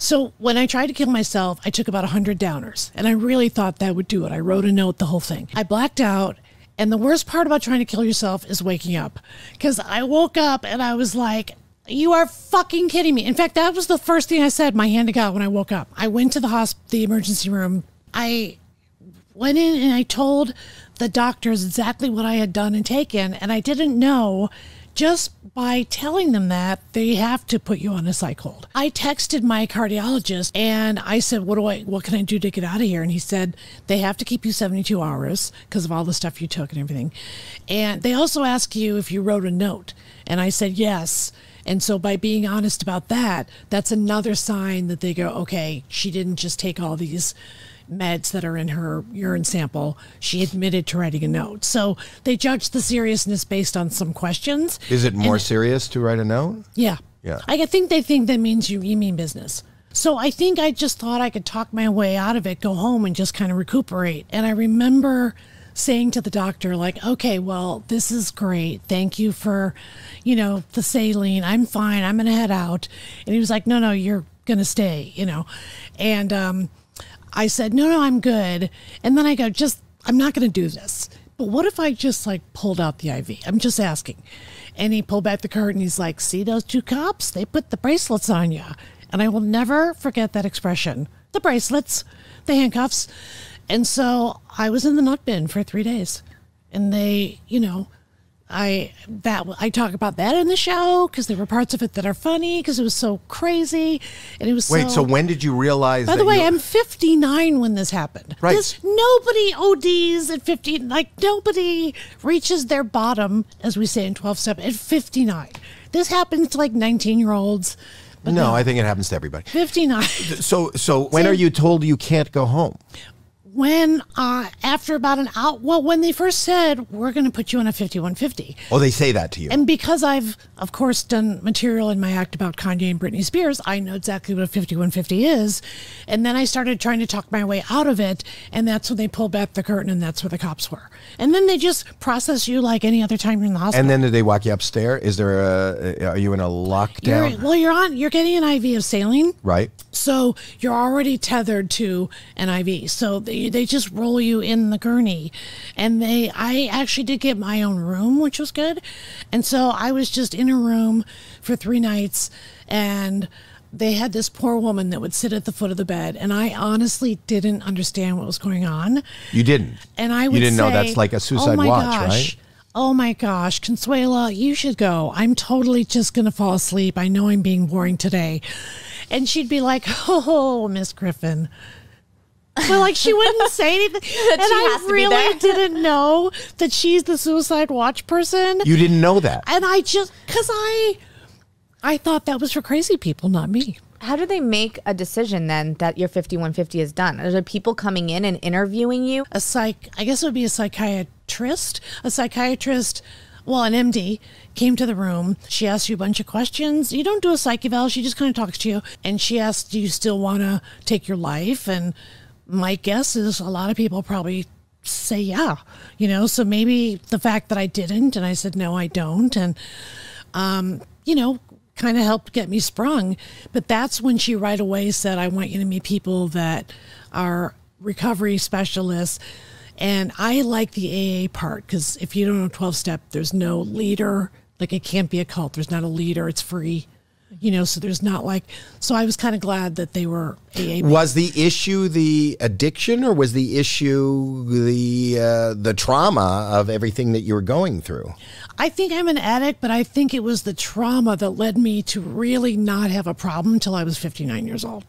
So when I tried to kill myself, I took about 100 downers and I really thought that would do it. I wrote a note, the whole thing. I blacked out. And the worst part about trying to kill yourself is waking up. Because I woke up and I was like, you are fucking kidding me. In fact, that was the first thing I said, my hand to God, when I woke up. I went to the hospital, the emergency room. I went in and I told the doctors exactly what I had done and taken. And I didn't know just by telling them that they have to put you on a psych hold. I texted my cardiologist and I said, "What do I what can I do to get out of here?" And he said, "They have to keep you 72 hours because of all the stuff you took and everything." And they also ask you if you wrote a note. And I said, "Yes." And so by being honest about that, that's another sign that they go, "Okay, she didn't just take all these meds that are in her urine sample, she admitted to writing a note. So they judged the seriousness based on some questions. Is it more And- serious to write a note? Yeah. Yeah. I think they think that means you, you mean business. So I think I just thought I could talk my way out of it, go home and just kind of recuperate. And I remember saying to the doctor, like, okay, well, this is great. Thank you for, you know, the saline. I'm fine. I'm going to head out. And he was like, no, no, you're going to stay, you know. And um, I said, no, no, I'm good. And then I go, just, I'm not going to do this. But what if I just like pulled out the IV? I'm just asking. And he pulled back the curtain. He's like, see those two cops? They put the bracelets on you. And I will never forget that expression the bracelets, the handcuffs. And so I was in the nut bin for three days. And they, you know, I that I talk about that in the show because there were parts of it that are funny because it was so crazy and it was Wait, so when did you realize by the way, I'm 59 when this happened. Right. This, nobody ODs at 50. Like nobody reaches their bottom, as we say in 12 step, at 59. This happens to like 19 year olds. No, I think it happens to everybody. 59. So so when So- are you told you can't go home? When uh, after about an hour, well, when they first said we're going to put you on a 5150, Oh, they say that to you. And because I've, of course, done material in my act about Kanye and Britney Spears, I know exactly what a 5150 is. And then I started trying to talk my way out of it. And that's when they pulled back the curtain and that's where the cops were. And then they just process you like any other time you're in the hospital. and then did they walk you upstairs? Is there a are you in a you're, lockdown? well, you're on, you're getting an IV of saline. right? So you're already tethered to an IV. So they, they just roll you in the gurney. And they, I actually did get my own room, which was good. And so I was just in a room for three nights and they had this poor woman that would sit at the foot of the bed. And I honestly didn't understand what was going on. You didn't. And I would You didn't know that's like a oh suicide oh my watch, gosh, right? Oh my gosh, Consuela, you should go. I'm totally just going to fall asleep. I know I'm being boring today. And she'd be like, Oh, Miss Griffin. But like she wouldn't say anything. and I has to be really didn't know that she's the suicide watch person. You didn't know that. and I just, because I, I thought that was for crazy people, not me. How do they make a decision then that your 5150 is done? Are there people coming in and interviewing you? a psych i guess it would be a psychiatrist a psychiatrist well an md came to the room she asked you a bunch of questions you don't do a psych eval she just kind of talks to you and she asked do you still want to take your life and my guess is a lot of people probably say yeah you know so maybe the fact that i didn't and i said no i don't and um, you know, kind of helped get me sprung. But that's when she right away said, I want you to meet people that are recovery specialists. And I like the AA part because if you don't know 12 step, there's no leader. Like it can't be a cult. There's not a leader. It's free. You know, so there's not like, so I was kind of glad that they were AA. Was the issue the addiction, or was the issue the uh, the trauma of everything that you were going through? I think I'm an addict, but I think it was the trauma that led me to really not have a problem until I was 59 years old.